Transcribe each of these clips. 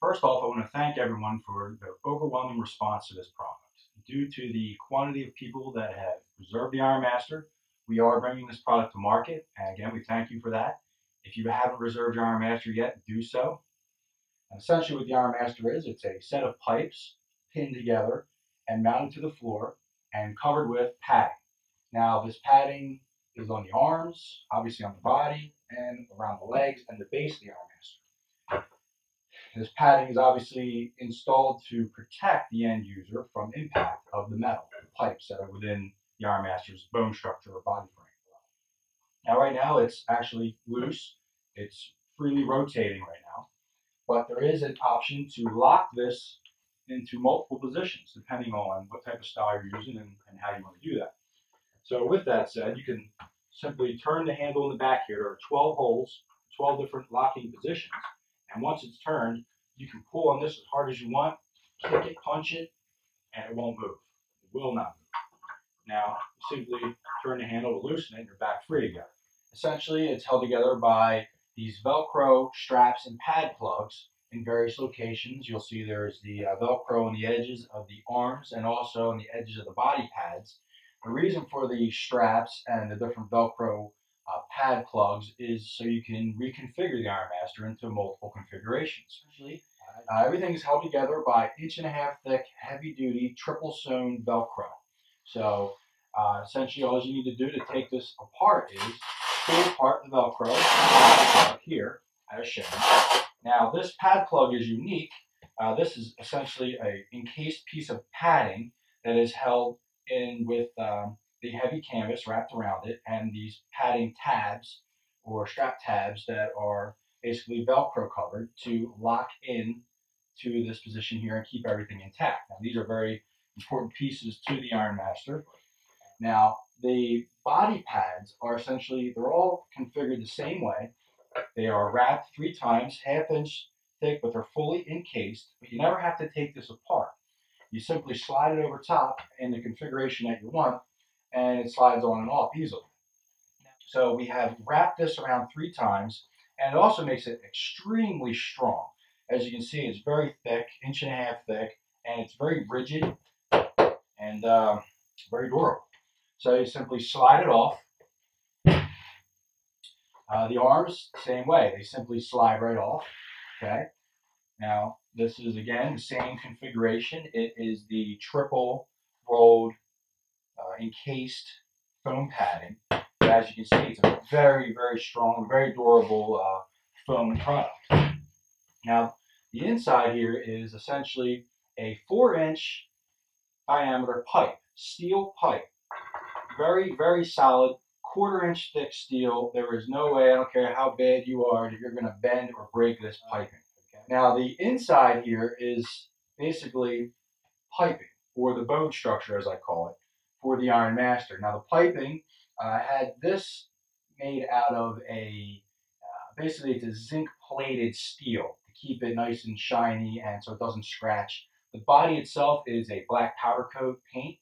First off, I want to thank everyone for the overwhelming response to this product. Due to the quantity of people that have reserved the Iron Master, we are bringing this product to market. And again, we thank you for that. If you haven't reserved your Iron Master yet, do so. And essentially what the Iron Master is, it's a set of pipes pinned together and mounted to the floor and covered with padding. Now this padding is on the arms, obviously on the body, and around the legs and the base of the Iron Master. This padding is obviously installed to protect the end user from impact of the metal, pipes that are within the Iron Master's bone structure or body frame. Now right now it's actually loose, it's freely rotating right now, but there is an option to lock this into multiple positions depending on what type of style you're using and, and how you want to do that. So with that said, you can simply turn the handle in the back here. There are 12 holes, 12 different locking positions. And once it's turned, you can pull on this as hard as you want, kick it, punch it, and it won't move. It will not move. Now, simply turn the handle to loosen it, and you're back free again. Essentially, it's held together by these Velcro straps and pad plugs in various locations. You'll see there's the uh, Velcro on the edges of the arms and also on the edges of the body pads. The reason for the straps and the different Velcro uh, pad plugs is so you can reconfigure the Iron Master into multiple configurations. Uh, everything is held together by inch and a half thick, heavy duty, triple sewn Velcro. So uh, essentially all you need to do to take this apart is pull apart the Velcro here as shown. Now this pad plug is unique. Uh, this is essentially a encased piece of padding that is held in with um, the heavy canvas wrapped around it and these padding tabs or strap tabs that are basically Velcro covered to lock in to this position here and keep everything intact. Now these are very important pieces to the Iron Master. Now the body pads are essentially, they're all configured the same way. They are wrapped three times, half inch thick, but they're fully encased, but you never have to take this apart. You simply slide it over top in the configuration that you want, and it slides on and off easily. So we have wrapped this around three times, and it also makes it extremely strong. As you can see, it's very thick, inch and a half thick, and it's very rigid and uh, very durable. So you simply slide it off. Uh, the arms, same way. They simply slide right off. Okay. Now, this is again the same configuration. It is the triple rolled uh, encased foam padding. But as you can see, it's a very, very strong, very durable uh, foam product. Now, the inside here is essentially a four inch diameter pipe, steel pipe. Very, very solid, quarter inch thick steel. There is no way, I don't care how bad you are, that you're going to bend or break this piping. Now the inside here is basically piping, or the bone structure as I call it, for the Iron Master. Now the piping uh, had this made out of a, uh, basically it's a zinc plated steel to keep it nice and shiny and so it doesn't scratch. The body itself is a black powder coat paint.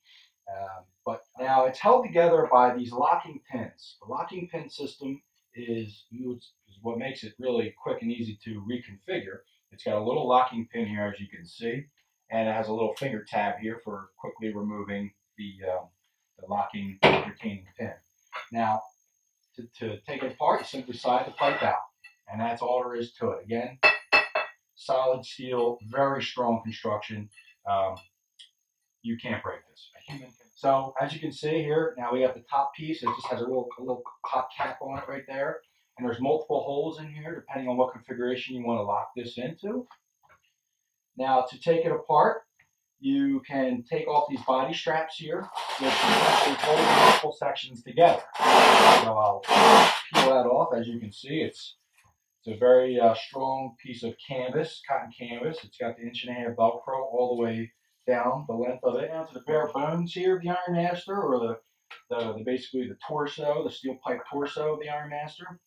Um, but now it's held together by these locking pins. The locking pin system is, is what makes it really quick and easy to reconfigure. It's got a little locking pin here, as you can see, and it has a little finger tab here for quickly removing the, um, the locking retaining pin. Now, to, to take it apart, simply slide the pipe out, and that's all there is to it. Again, solid steel, very strong construction. Um, you can't break this. So as you can see here, now we have the top piece. It just has a little, a little top cap on it right there. And there's multiple holes in here depending on what configuration you want to lock this into. Now to take it apart, you can take off these body straps here, which actually hold multiple sections together. So I'll peel that off. As you can see, it's it's a very uh, strong piece of canvas, cotton canvas. It's got the inch and a half Velcro all the way down the length of it, down to the bare bones here of the Iron Master, or the, the, the basically the torso, the steel pipe torso of the Iron Master.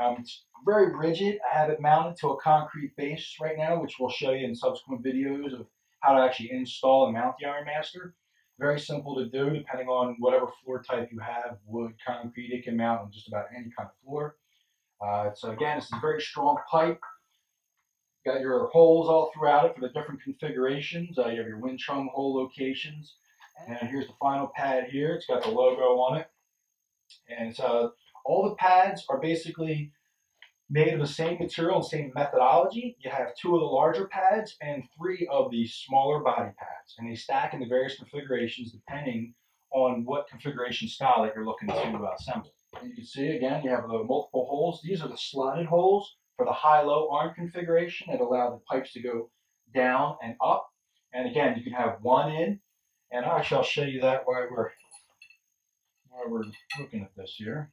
Um, it's very rigid. I have it mounted to a concrete base right now, which we'll show you in subsequent videos of how to actually install and mount the Iron Master. Very simple to do, depending on whatever floor type you have, wood, concrete, it can mount on just about any kind of floor. Uh, so again, it's a very strong pipe. got your holes all throughout it for the different configurations. Uh, you have your Wing Chun hole locations. And here's the final pad here. It's got the logo on it. And uh, all the pads are basically made of the same material and same methodology. You have two of the larger pads and three of the smaller body pads. And they stack in the various configurations depending on what configuration style that you're looking to uh, assemble. And you can see again, you have the multiple holes. These are the slotted holes for the high-low arm configuration that allow the pipes to go down and up. And again, you can have one in, and I shall show you that while we're while we're looking at this here.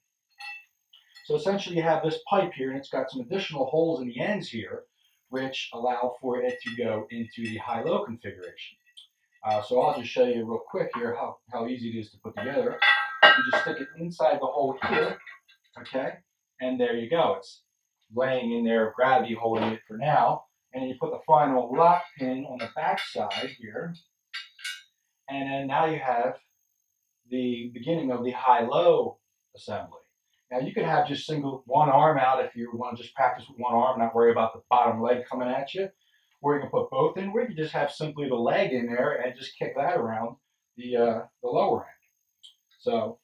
So essentially you have this pipe here, and it's got some additional holes in the ends here, which allow for it to go into the high-low configuration. Uh, so I'll just show you real quick here how, how easy it is to put together. You just stick it inside the hole here, okay? And there you go. It's laying in there, gravity holding it for now. And you put the final lock pin on the back side here. And then now you have the beginning of the high-low assembly. Now you could have just single one arm out if you want to just practice with one arm, not worry about the bottom leg coming at you. Or you can put both in, or you just have simply the leg in there and just kick that around the uh, the lower end. So,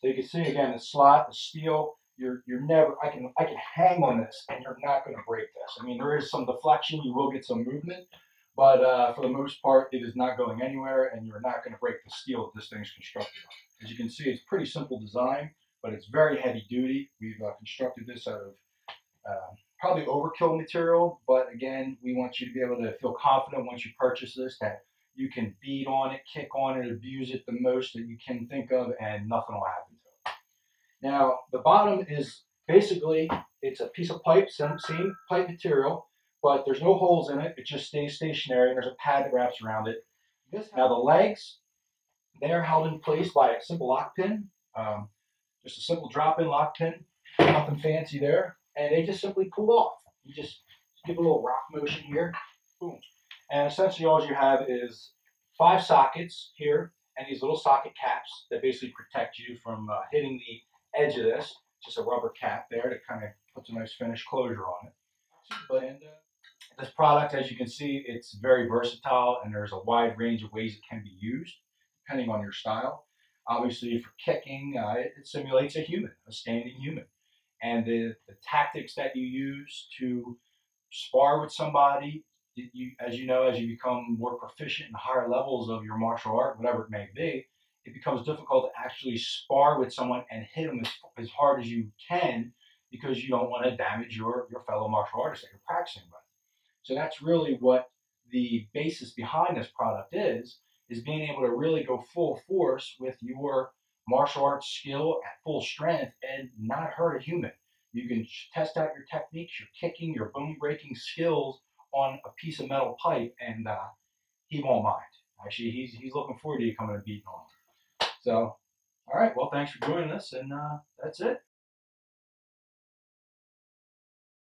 so you can see again the slot, the steel. You're you're never. I can I can hang on this and you're not going to break this. I mean there is some deflection. You will get some movement, but uh, for the most part it is not going anywhere, and you're not going to break the steel that this thing's constructed on. As you can see, it's pretty simple design, but it's very heavy duty. We've uh, constructed this out of uh, probably overkill material, but again, we want you to be able to feel confident once you purchase this that you can beat on it, kick on it, abuse it the most that you can think of, and nothing will happen to it. Now, the bottom is basically, it's a piece of pipe, same, same pipe material, but there's no holes in it. It just stays stationary, and there's a pad that wraps around it. Now, the legs, they're held in place by a simple lock pin, um, just a simple drop-in lock pin, nothing fancy there, and they just simply pull off. You just give a little rock motion here, boom. And essentially all you have is five sockets here and these little socket caps that basically protect you from uh, hitting the edge of this. Just a rubber cap there that kind of puts a nice finish closure on it. But and, uh, this product, as you can see, it's very versatile and there's a wide range of ways it can be used depending on your style. Obviously, for kicking, uh, it, simulates a human, a standing human and the, the tactics that you use to spar with somebody you, as you know, as you become more proficient in higher levels of your martial art, whatever it may be, it becomes difficult to actually spar with someone and hit them as, as hard as you can because you don't want to damage your, your fellow martial artist that you're practicing with. So that's really what the basis behind this product is, is being able to really go full force with your martial arts skill at full strength and not hurt a human. You can test out your techniques, your kicking, your bone breaking skills on a piece of metal pipe, and uh, he won't mind. Actually, he's, he's looking forward to you coming and beating on him. So, all right, well, thanks for joining us, and uh, that's it.